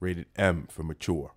Rated M for mature.